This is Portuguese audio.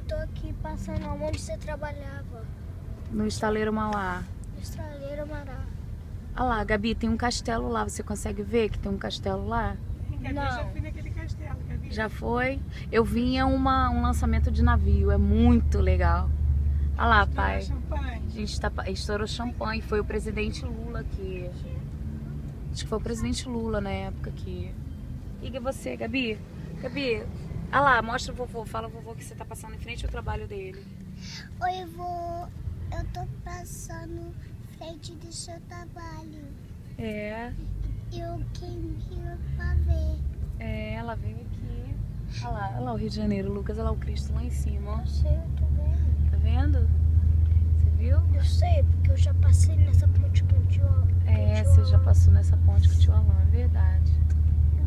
eu tô aqui passando onde você trabalhava. No estaleiro Mauá. Estraleiro Mará. Olha lá, Gabi, tem um castelo lá. Você consegue ver que tem um castelo lá? Gabi, Não. Eu já fui naquele castelo, Gabi. Já foi? Eu vim a uma, um lançamento de navio. É muito legal. Olha lá, Estourou pai. champanhe. A gente tá, estourou champanhe. Foi o presidente Lula que. Acho que foi o presidente Lula na época que. E você, Gabi? Gabi, olha lá, mostra o vovô. Fala ao vovô que você tá passando em frente ao trabalho dele. Oi, vô. Eu tô passando frente do seu trabalho. É, Eu queria pra ver. é, ela veio aqui. Olha lá, olha lá o Rio de Janeiro, Lucas. Olha lá o Cristo lá em cima, ó. Eu sei, eu tô vendo. Tá vendo? Você viu? Eu sei, porque eu já passei nessa ponte com o tio. É, o você já passou nessa ponte com o tio.